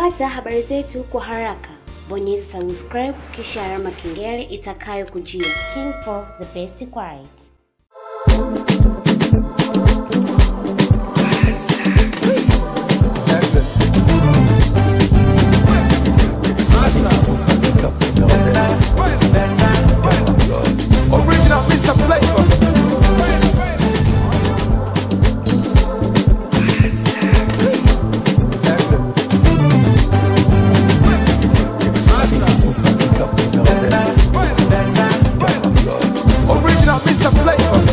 kupata habari zetu kwa haraka, bonyeza subscribe kisha alama kengele itakayokujia. King for the best quality. some flavor.